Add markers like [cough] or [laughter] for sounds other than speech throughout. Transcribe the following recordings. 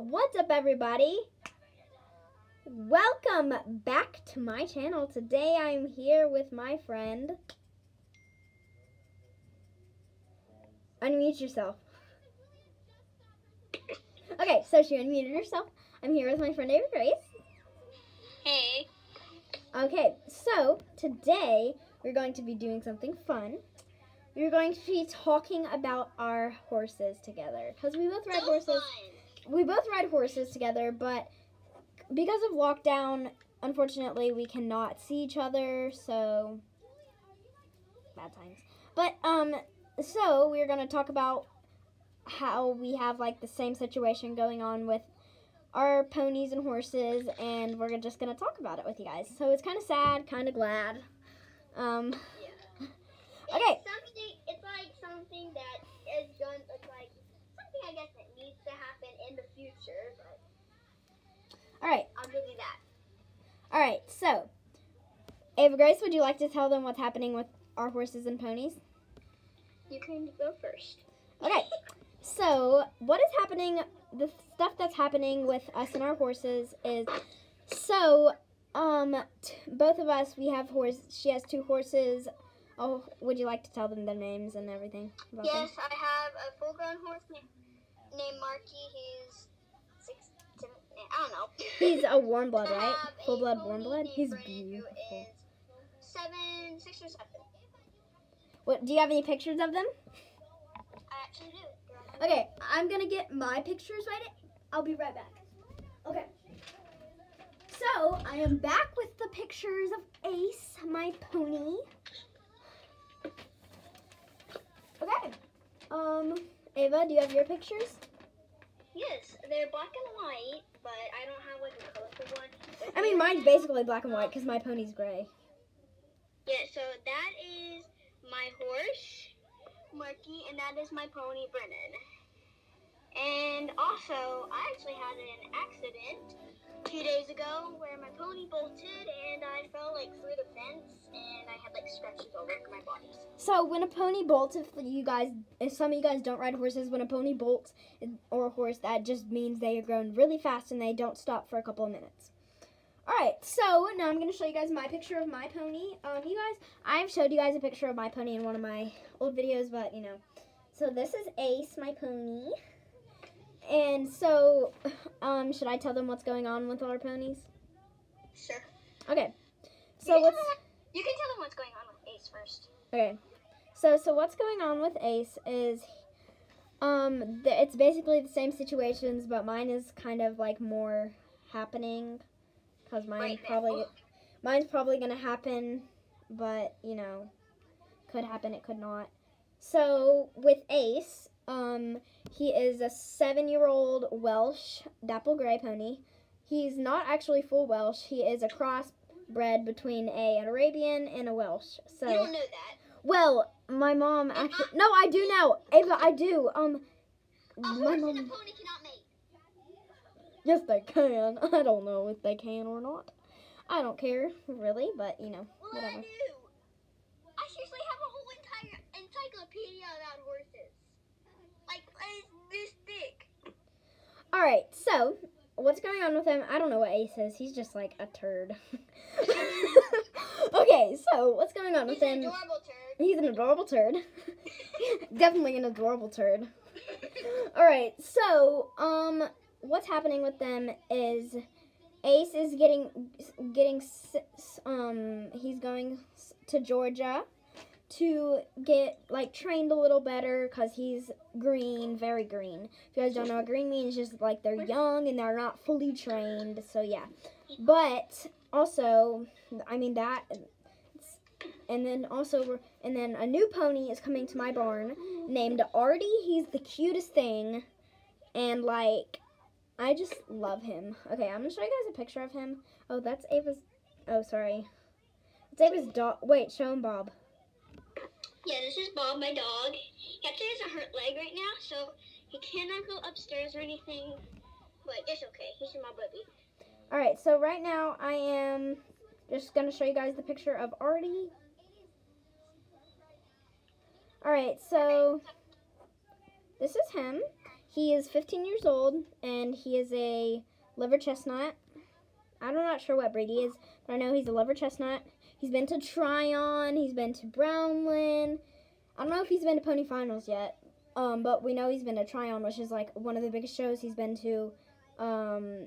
what's up everybody? Welcome back to my channel. Today I'm here with my friend. Unmute yourself. Okay, so she unmuted herself. I'm here with my friend Ava Grace. Hey. Okay, so today we're going to be doing something fun. We're going to be talking about our horses together because we both ride so horses. Fun. We both ride horses together, but because of lockdown, unfortunately, we cannot see each other. So bad times. But um, so we're gonna talk about how we have like the same situation going on with our ponies and horses, and we're just gonna talk about it with you guys. So it's kind of sad, kind of glad. Um, [laughs] Okay. To happen in the future. But all right, I'll give you that. all right. So, Ava Grace, would you like to tell them what's happening with our horses and ponies? You can go first. Okay. [laughs] So, what is happening? The stuff that's happening with us and our horses is so. Um, t- both of us, we have horse. She has two horses. Oh, would you like to tell them their names and everything? Yes, I have a full-grown horse named, named Marky. He's six. I don't know. He's a [laughs] warm blood, right? Full blood, warm blood. He's beautiful. is Seven, six or seven. What? Do you have any pictures of them? I actually do. Do I have- Okay, I'm gonna get my pictures ready. I'll be right back. Okay. So I am back with the pictures of Ace, my pony. Okay. Um, Ava, do you have your pictures? Yes, they're black and white, but I don't have like a colorful one. I mean, mine's basically black and white because my pony's gray. Yeah, so that is my horse, Marky, and that is my pony, Brennan. And also, I actually had an accident two days ago where my pony bolted and I fell like through the fence and I had like scratches all over my body. So when a pony bolts, if you guys, if some of you guys don't ride horses, when a pony bolts or a horse, that just means they are growing really fast and they don't stop for a couple of minutes. All right, so now I'm gonna show you guys my picture of my pony. Um, you guys, I've showed you guys a picture of my pony in one of my old videos, but you know, so this is Ace, my pony. And so, um, should I tell them what's going on with all our ponies? Sure. Okay. So what's you can tell them what's going on with Ace first. Okay. So so what's going on with Ace is um it's basically the same situations but mine is kind of like more happening cuz mine's Right probably mine's probably going to happen but you know could happen it could not. So with Ace um he is a 7-year-old Welsh dapple gray pony. He's not actually full Welsh. He is a cross bred between a an Arabian and a Welsh. So You don't know that. well, my mom actually. No, I do now. Ava, I do. Um, A my horse and a pony cannot mate. Yes, they can. [laughs] I don't know if they can or not. I don't care really, but you know, Well, I do. I seriously have a whole entire encyclopedia about horses. Like, it's this thick. All right. So, what's going on with him? I don't know what Ace is. He's just like a turd. [laughs] okay. So, what's going on He's with an him? adorable turd. He's an adorable turd. [laughs] Definitely an adorable turd. [laughs] All right. So, um, what's happening with them is Ace is getting getting um he's going to Georgia to get like trained a little better cuz he's green, very green. If you guys don't know what green means, just like they're young and they're not fully trained. So yeah. But also, I mean that and then also and then a new pony is coming to my barn named Artie. He's the cutest thing and like I just love him. Okay, I'm gonna show you guys a picture of him. Oh, that's Ava's. Oh, sorry. It's Ava's dog. Wait, show him Bob. Yeah, this is Bob, my dog. He actually has a hurt leg right now, so he cannot go upstairs or anything. But it's okay. He's my baby. All right, so right now I am just gonna show you guys the picture of Artie. All right, so this is him. he is 15 years old and he is a liver chestnut. I'm not sure what breed he is, but I know he's a liver chestnut. He's been to Tryon, he's been to Brownland. I don't know if he's been to Pony Finals yet, um, but we know he's been to Tryon, which is like one of the biggest shows. He's been to um,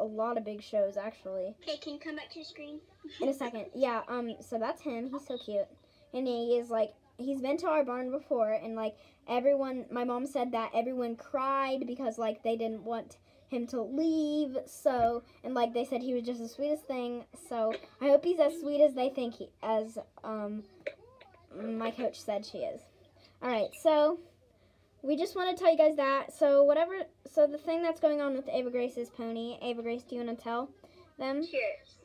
a lot of big shows actually. Okay, can you come back to the screen? In a second, yeah. Um, so that's him. He's so cute, and he is like he's been to our barn before, and like everyone, my mom said that everyone cried because like they didn't want him to leave. So and like they said he was just the sweetest thing. So I hope he's as sweet as they think he as um my coach said she is. All right, so we just want to tell you guys that. So whatever, so the thing that's going on with Ava Grace's pony, Ava Grace, do you want to tell them? Cheers.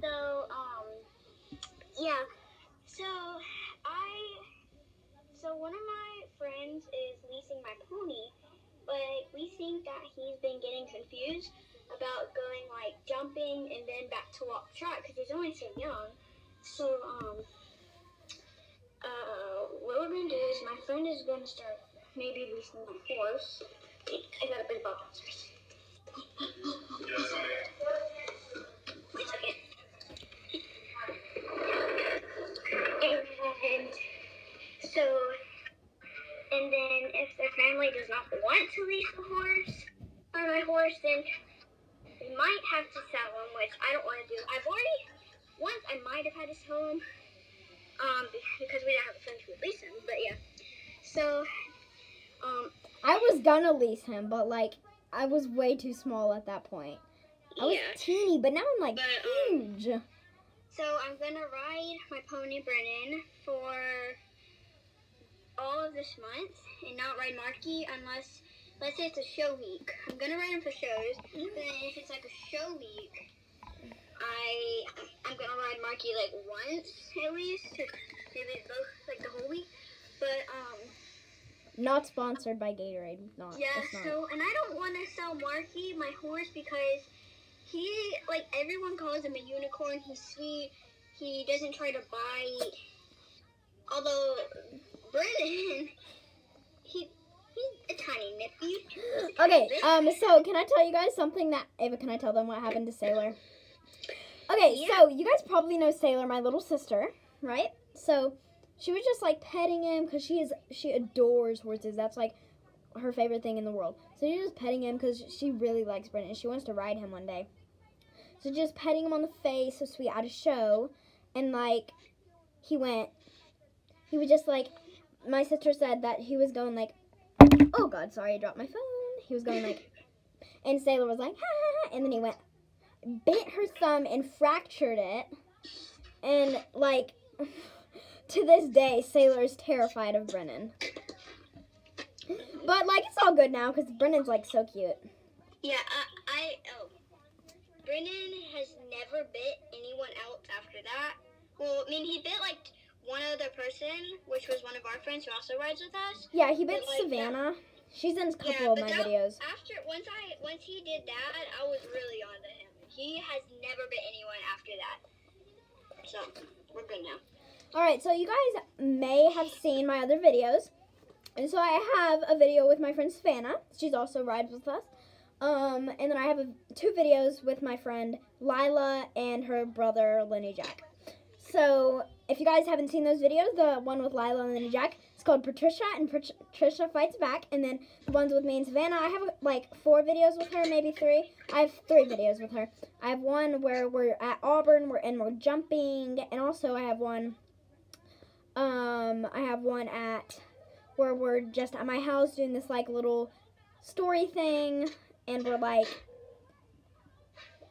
So, um, yeah. So, I, so one of my friends is leasing my pony, but we think that he's been getting confused about going like jumping and then back to walk trot because he's only so young. So, um, uh, what we're gonna do is my friend is gonna start maybe leasing the horse. I got a big ball downstairs. Wait a second. And so, if the family does not want to lease the horse or my horse, then we might have to sell him, which I don't want to do. I've already once I might have had to sell him, um, because we didn't have a friend to lease him. But yeah, so um, I was gonna lease him, but like I was way too small at that point. I was yeah. teeny, but now I'm like But, um, huge. So I'm gonna ride my pony Brennan for all of this month and not ride Marky unless let's say it's a show week. I'm gonna ride him for shows. But then if it's like a show week, I I'm gonna ride Marky like once at least, maybe both like the whole week. But um Not sponsored by Gatorade. Not. yeah, not. so and I don't want to sell Marky my horse because he like everyone calls him a unicorn. He's sweet. He doesn't try to bite. Although [laughs] He he's a tiny nippy. Okay, um, so can I tell you guys something that Ava? Can I tell them what happened to Sailor? Okay, Yeah. so you guys probably know Sailor, my little sister, right? So she was just like petting him because she is she adores horses. That's like her favorite thing in the world. So she's just petting him because she really likes Brennan. And she wants to ride him one day. So just petting him on the face, so sweet, at a show, and like he went. He was just like my sister said that he was going like oh god, sorry, I dropped my phone. He was going like, [laughs] and Sailor was like, ha ha ha, and then he went, bit her thumb and fractured it, and like, [laughs] to this day, Sailor is terrified of Brennan. But like, it's all good now because Brennan's like so cute. Yeah, I, I oh, Brennan has never bit anyone else after that. Well, I mean, he bit like one other person, which was one of our friends who also rides with us. Yeah, he bit like, Savannah. She's in a couple Yeah, of my that- videos. After once I once he did that, I was really on to him. He has never bit anyone after that. So we're good now. All right, so you guys may have seen my other videos. And so I have a video with my friend Savannah. She's also rides with us. Um, and then I have a, two videos with my friend Lila and her brother Lenny Jack. So if you guys haven't seen those videos, the one with Lila and Lenny Jack, it's called Patricia and Pat- Patricia Fights Back. And then the ones with me and Savannah, I have like four videos with her, maybe three. I have three videos with her. I have one where we're at Auburn, we're and we're jumping, and also I have one. Um, I have one at where we're just at my house doing this like little story thing, and we're like,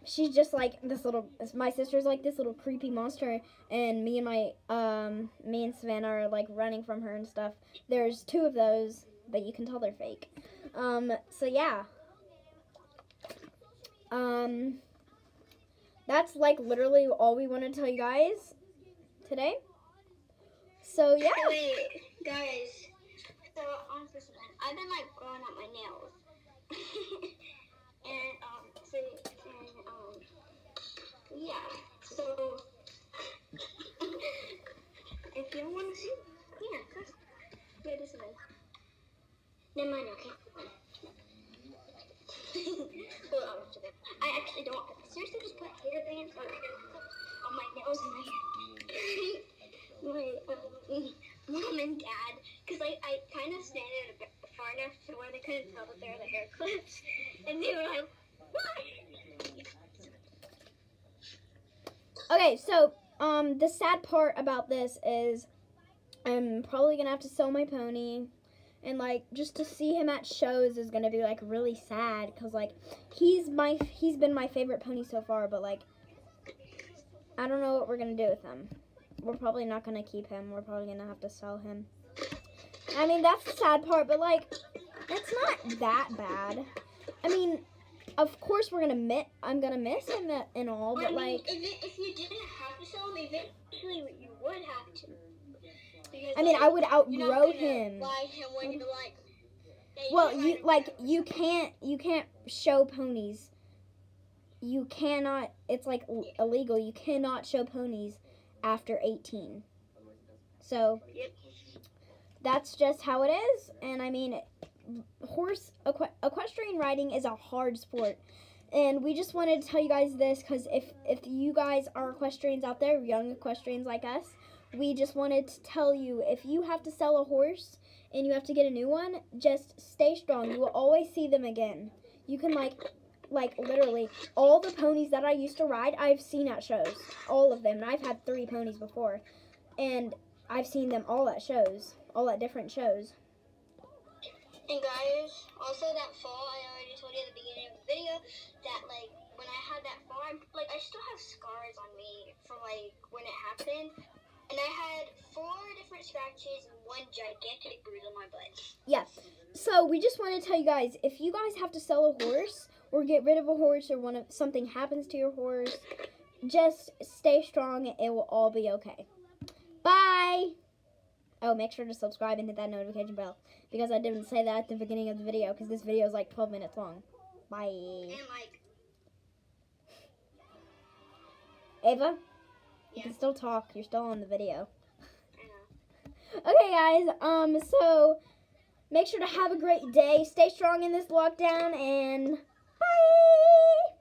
she's just like this little. My sister's like this little creepy monster, and me and my um me and Savannah are like running from her and stuff. There's two of those, but you can tell they're fake. Um, so yeah. Um, that's like literally all we want to tell you guys today. So yeah. Wait, guys. So I've been like growing out my nails, [laughs] and um, so and um, yeah. So if you don't want to see, yeah, cause yeah, this way. Never mind. Okay. [laughs] I actually don't. Seriously, just put hair bands on, on my nails and my [laughs] my um, mom and dad, cause like I kind of stand it a bit far enough to where they couldn't tell that they were the hair clips, [laughs] and they were like, "What?" Okay, so um, the sad part about this is I'm probably gonna have to sell my pony, and like just to see him at shows is gonna be like really sad because like he's my he's been my favorite pony so far, but like I don't know what we're gonna do with him. We're probably not gonna keep him. We're probably gonna have to sell him. I mean that's the sad part, but like it's not that bad. I mean, of course we're gonna miss. I'm gonna miss him and all, but I mean, like. if, it, if you didn't have to sell him, eventually you would have to. I mean, I would outgrow him. Him you're like. Well, you like you can't you can't show ponies. You cannot. It's like illegal. You cannot show ponies after 18. So Yep. that's just how it is. And I mean, horse equ- equestrian riding is a hard sport. And we just wanted to tell you guys this because if if you guys are equestrians out there, young equestrians like us, we just wanted to tell you if you have to sell a horse and you have to get a new one, just stay strong. You will always see them again. You can like like literally all the ponies that I used to ride, I've seen at shows. All of them. And I've had 3 ponies before. And I've seen them all at shows, all at different shows. And guys, also that fall, I already told you at the beginning of the video that like when I had that fall, I'm, like I still have scars on me from like when it happened, and I had four different scratches and one gigantic bruise on my butt. Yeah. So we just want to tell you guys if you guys have to sell a horse or get rid of a horse or one of something happens to your horse, just stay strong. It will all be okay. Bye. Oh, make sure to subscribe and hit that notification bell because I didn't say that at the beginning of the video because this video is like 12 minutes long. Bye. And like, Ava, you Yeah. can still talk. You're still on the video. Okay, guys. Um, so make sure to have a great day. Stay strong in this lockdown, and bye.